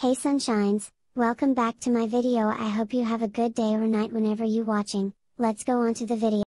Hey sunshines, welcome back to my video I hope you have a good day or night whenever you watching, let's go on to the video.